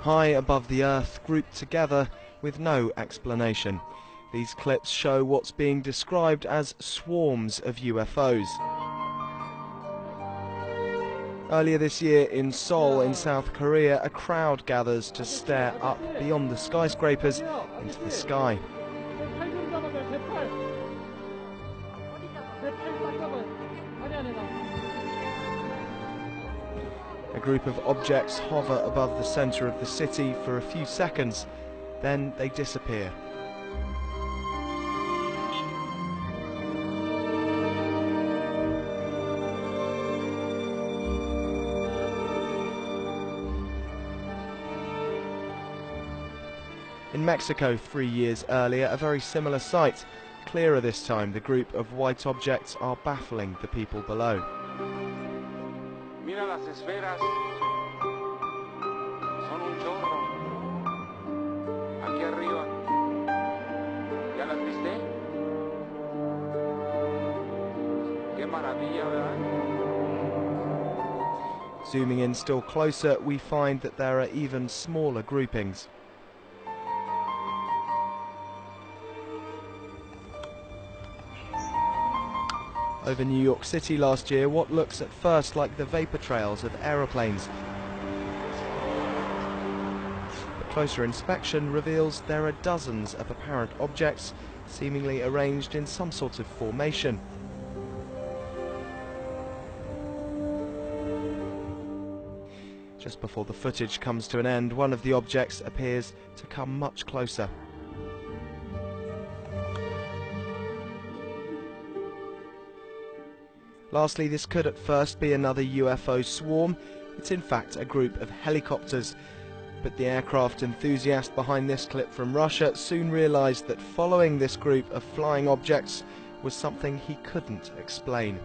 high above the earth, grouped together with no explanation. These clips show what's being described as swarms of UFOs. Earlier this year in Seoul in South Korea, a crowd gathers to stare up beyond the skyscrapers into the sky. A group of objects hover above the centre of the city for a few seconds, then they disappear. In Mexico three years earlier, a very similar sight. Clearer this time, the group of white objects are baffling the people below. Mira las esferas. Son un chorro. Aquí arriba. ¿Ya las viste? Qué maravilla, ¿verdad? Zooming in still closer, we find that there are even smaller groupings. Over New York City last year, what looks at first like the vapor trails of aeroplanes. But closer inspection reveals there are dozens of apparent objects, seemingly arranged in some sort of formation. Just before the footage comes to an end, one of the objects appears to come much closer. Lastly, this could at first be another UFO swarm. It's in fact a group of helicopters. But the aircraft enthusiast behind this clip from Russia soon realised that following this group of flying objects was something he couldn't explain.